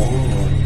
forward.